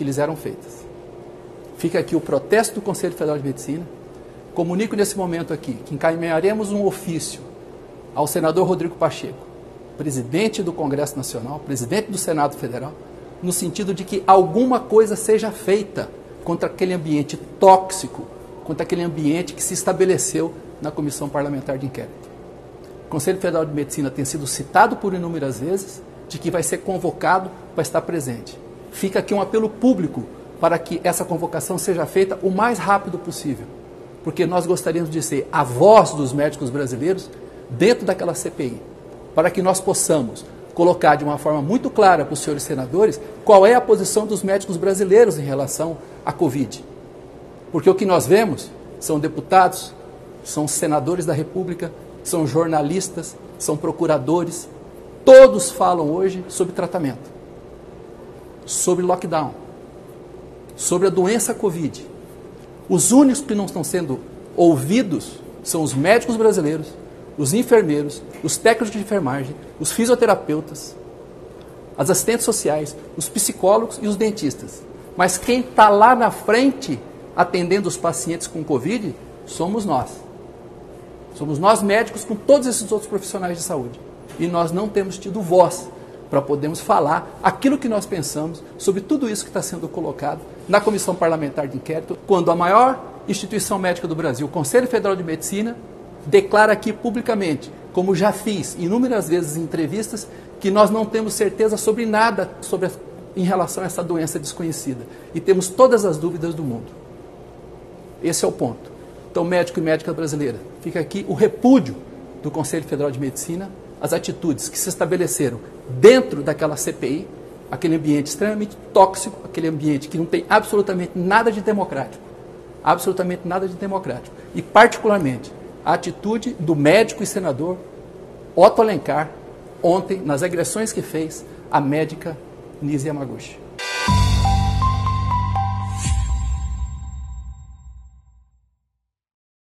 que lhes eram feitas. Fica aqui o protesto do Conselho Federal de Medicina. Comunico nesse momento aqui que encaminharemos um ofício ao senador Rodrigo Pacheco, presidente do Congresso Nacional, presidente do Senado Federal, no sentido de que alguma coisa seja feita contra aquele ambiente tóxico, contra aquele ambiente que se estabeleceu na Comissão Parlamentar de Inquérito. O Conselho Federal de Medicina tem sido citado por inúmeras vezes de que vai ser convocado para estar presente. Fica aqui um apelo público para que essa convocação seja feita o mais rápido possível, porque nós gostaríamos de ser a voz dos médicos brasileiros dentro daquela CPI, para que nós possamos colocar de uma forma muito clara para os senhores senadores qual é a posição dos médicos brasileiros em relação à Covid. Porque o que nós vemos são deputados, são senadores da República, são jornalistas, são procuradores, todos falam hoje sobre tratamento, sobre lockdown, sobre a doença Covid. Os únicos que não estão sendo ouvidos são os médicos brasileiros, os enfermeiros, os técnicos de enfermagem, os fisioterapeutas, as assistentes sociais, os psicólogos e os dentistas. Mas quem está lá na frente atendendo os pacientes com Covid somos nós. Somos nós médicos com todos esses outros profissionais de saúde. E nós não temos tido voz para podermos falar aquilo que nós pensamos sobre tudo isso que está sendo colocado na Comissão Parlamentar de Inquérito, quando a maior instituição médica do Brasil, o Conselho Federal de Medicina, declara aqui publicamente, como já fiz inúmeras vezes em entrevistas, que nós não temos certeza sobre nada sobre a, em relação a essa doença desconhecida. E temos todas as dúvidas do mundo. Esse é o ponto. Então, médico e médica brasileira, fica aqui o repúdio do Conselho Federal de Medicina às atitudes que se estabeleceram dentro daquela CPI, aquele ambiente extremamente tóxico, aquele ambiente que não tem absolutamente nada de democrático. Absolutamente nada de democrático. E, particularmente, a atitude do médico e senador Otto Alencar ontem nas agressões que fez à médica Nise Yamaguchi.